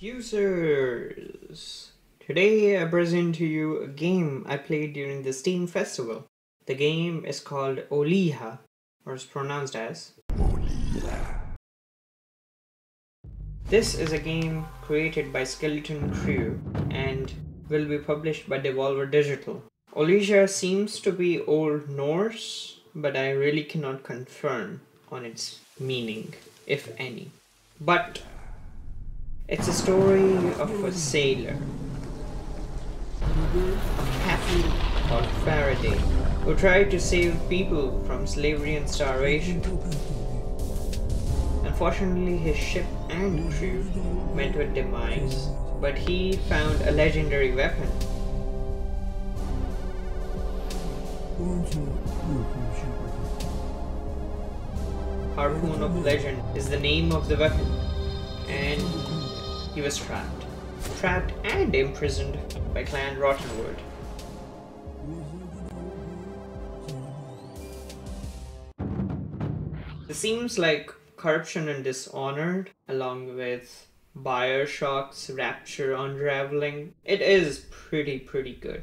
Users! Today I present to you a game I played during the Steam Festival. The game is called Oliha, or is pronounced as This is a game created by Skeleton Crew and will be published by Devolver Digital. Oliha seems to be Old Norse, but I really cannot confirm on its meaning, if any. But it's a story of a sailor, a captain called Faraday, who tried to save people from slavery and starvation. Unfortunately, his ship and crew met with demise, but he found a legendary weapon. Harpoon of Legend is the name of the weapon, he was trapped. Trapped and imprisoned by Clan Rottenwood. It seems like corruption and dishonored, along with Bioshock's Rapture Unraveling. It is pretty, pretty good.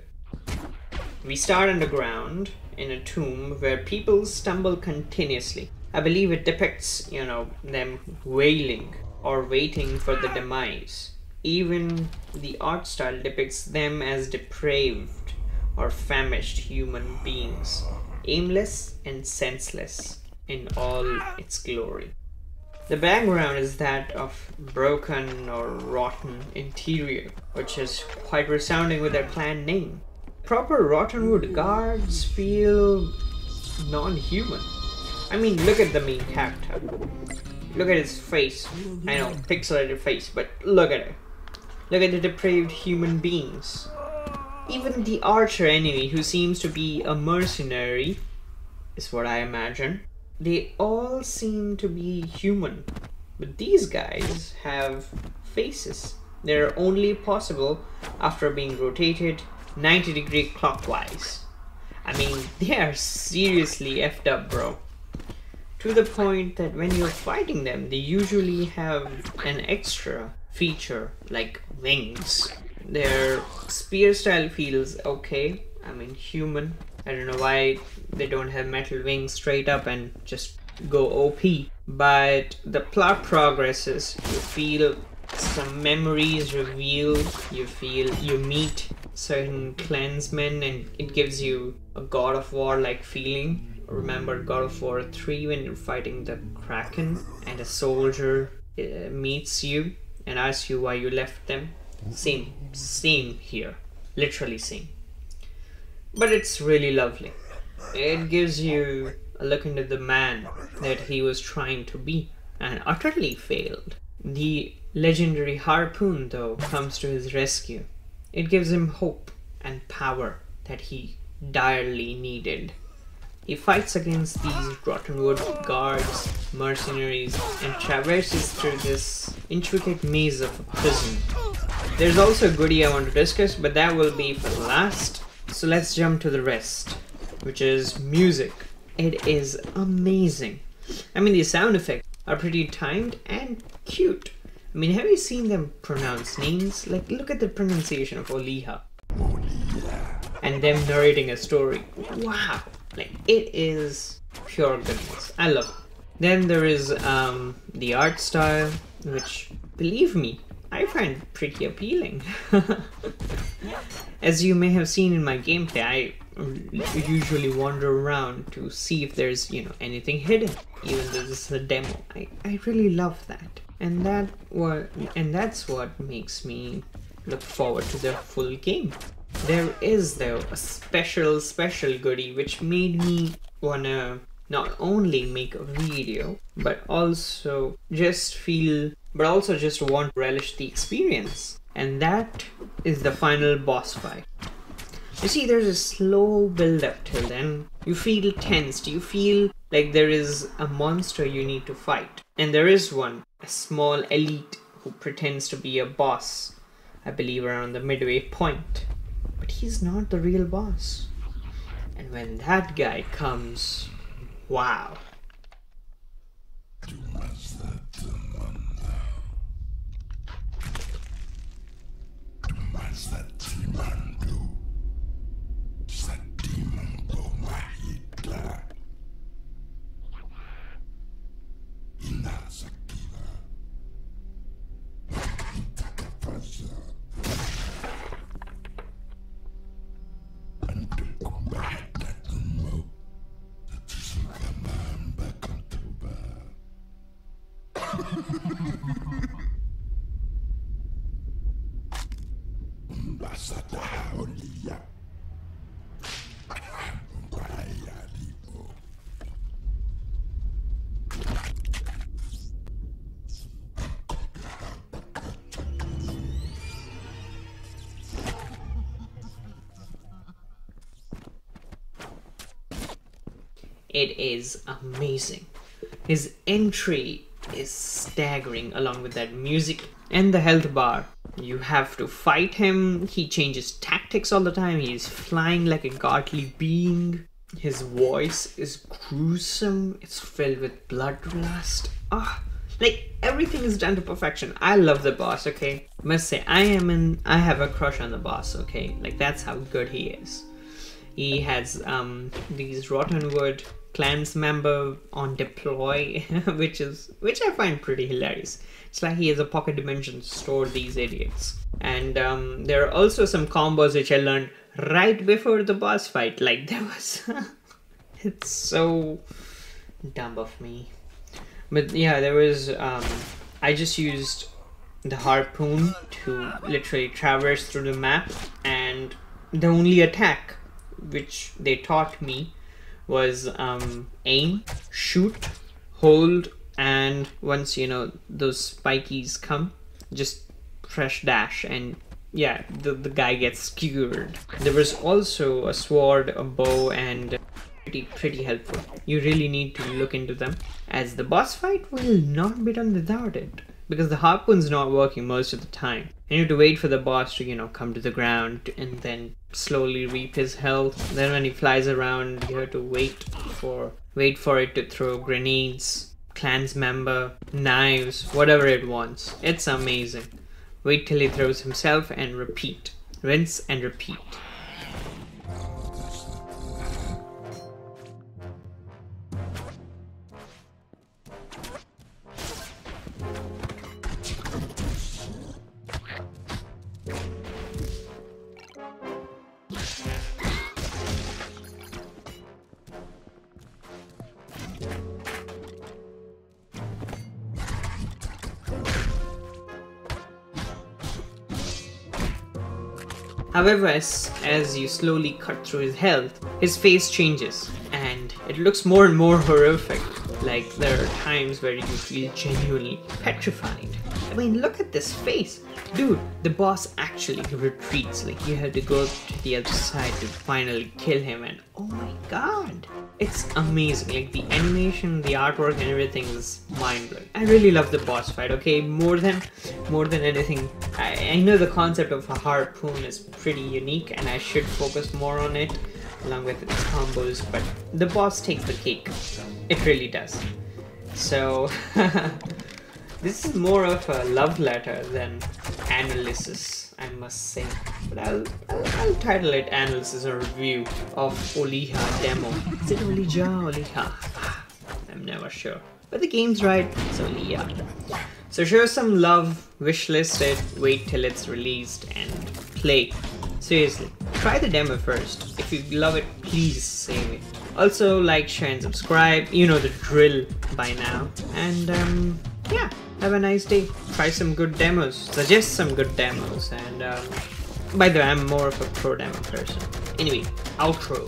We start underground in a tomb where people stumble continuously. I believe it depicts, you know, them wailing or waiting for the demise. Even the art style depicts them as depraved or famished human beings, aimless and senseless in all its glory. The background is that of broken or rotten interior, which is quite resounding with their clan name. Proper Rottenwood guards feel non-human. I mean, look at the main character. Look at his face. I know, pixelated face, but look at it. Look at the depraved human beings. Even the archer enemy, who seems to be a mercenary, is what I imagine. They all seem to be human. But these guys have faces. They're only possible after being rotated 90 degree clockwise. I mean, they are seriously effed up, bro to the point that when you're fighting them, they usually have an extra feature like wings. Their spear style feels okay. I mean, human. I don't know why they don't have metal wings straight up and just go OP. But the plot progresses. You feel some memories reveal. You feel you meet certain clansmen and it gives you a God of War like feeling remember God of War 3 when you're fighting the Kraken and a soldier uh, meets you and asks you why you left them? Same, same here. Literally same. But it's really lovely. It gives you a look into the man that he was trying to be and utterly failed. The legendary harpoon, though, comes to his rescue. It gives him hope and power that he direly needed. He fights against these Rottenwood guards, mercenaries, and traverses through this intricate maze of a prison. There's also a goodie I want to discuss, but that will be for last. So let's jump to the rest, which is music. It is amazing. I mean, the sound effects are pretty timed and cute. I mean, have you seen them pronounce names? Like, look at the pronunciation of Oliha. And them narrating a story. Wow. Like it is pure goodness. I love it. Then there is um, the art style, which believe me, I find pretty appealing. As you may have seen in my gameplay, I usually wander around to see if there's, you know, anything hidden, even though this is a demo. I, I really love that. And that what and that's what makes me look forward to the full game. There is though a special special goodie which made me wanna not only make a video but also just feel but also just want to relish the experience and that is the final boss fight. You see there's a slow build up till then. You feel tensed, you feel like there is a monster you need to fight. And there is one, a small elite who pretends to be a boss, I believe around the midway point but he's not the real boss. And when that guy comes, wow. That It is amazing. His entry is staggering along with that music and the health bar. You have to fight him. He changes tactics all the time. He's flying like a godly being. His voice is gruesome. It's filled with bloodlust. Ah, like everything is done to perfection. I love the boss. Okay, must say I am in. I have a crush on the boss. Okay, like that's how good he is. He has um these Rottenwood clans member on deploy, which is which I find pretty hilarious. It's like he has a pocket dimension to store these idiots. And um, there are also some combos which I learned right before the boss fight. Like there was, it's so dumb of me. But yeah, there was. Um, I just used the harpoon to literally traverse through the map, and the only attack which they taught me was um, aim, shoot, hold, and once you know those spikies come, just fresh dash and yeah, the, the guy gets skewered. There was also a sword, a bow, and pretty pretty helpful. You really need to look into them, as the boss fight will not be done without it because the harpoon's not working most of the time. And you have to wait for the boss to, you know, come to the ground and then slowly reap his health. Then when he flies around, you have to wait for wait for it to throw grenades, clans member, knives, whatever it wants. It's amazing. Wait till he throws himself and repeat. Rinse and repeat. However, as, as you slowly cut through his health, his face changes and it looks more and more horrific. Like there are times where you feel genuinely petrified. I mean, look at this face. Dude, the boss actually retreats. Like you have to go to the other side to finally kill him and oh my god. It's amazing. Like the animation, the artwork and everything is mind-blowing. I really love the boss fight, okay? More than more than anything. I, I know the concept of a harpoon is pretty unique and I should focus more on it along with its combos, but the boss takes the cake. It really does. So this is more of a love letter than analysis. I must say. But I'll, I'll, I'll title it Analysis or Review of Olija demo. Is it Olija Olija? Ah, I'm never sure. But the game's right, so yeah. So show some love, wishlist it, wait till it's released, and play. Seriously, try the demo first. If you love it, please save it. Also, like, share, and subscribe. You know the drill by now. And, um, yeah. Have a nice day. Try some good demos. Suggest some good demos. And um, by the way, I'm more of a pro demo person. Anyway, outro.